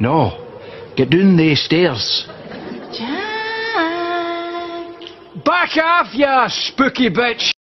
No. Get down the stairs. Jack. Back off, you spooky bitch!